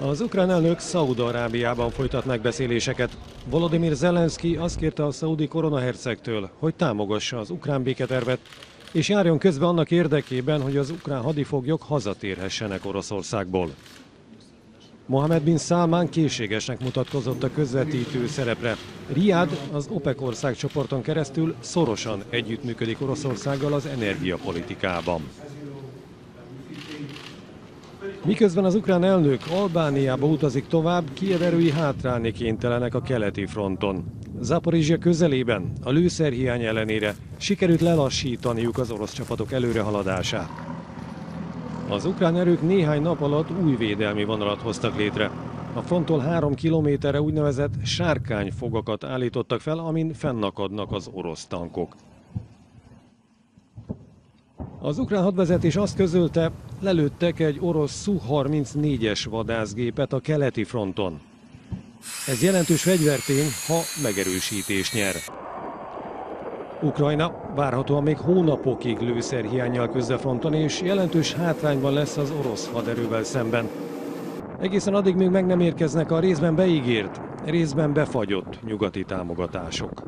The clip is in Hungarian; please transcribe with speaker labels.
Speaker 1: Az ukrán elnök Szaúd-Arábiában folytat megbeszéléseket. Volodymyr Zelenszky azt kérte a szaudi koronahercegtől, hogy támogassa az ukrán béketervet, és járjon közbe annak érdekében, hogy az ukrán hadifoglyok hazatérhessenek Oroszországból. Mohamed bin Salman készségesnek mutatkozott a közvetítő szerepre. Riad az OPEC országcsoporton keresztül szorosan együttműködik Oroszországgal az energiapolitikában. Miközben az ukrán elnök Albániába utazik tovább, Kiev erői hátrálni kénytelenek a keleti fronton. Zaporizsia közelében, a lőszerhiány ellenére sikerült lelassítaniuk az orosz csapatok előrehaladását. Az ukrán erők néhány nap alatt új védelmi vonalat hoztak létre. A fronttól három kilométerre úgynevezett sárkányfogakat állítottak fel, amin fennakadnak az orosz tankok. Az ukrán hadvezetés azt közölte, lelőttek egy orosz Su-34-es vadászgépet a keleti fronton. Ez jelentős fegyvertény, ha megerősítés nyer. Ukrajna várhatóan még hónapokig lőszerhiányjal küzd a fronton, és jelentős hátrányban lesz az orosz haderővel szemben. Egészen addig még meg nem érkeznek a részben beígért, részben befagyott nyugati támogatások.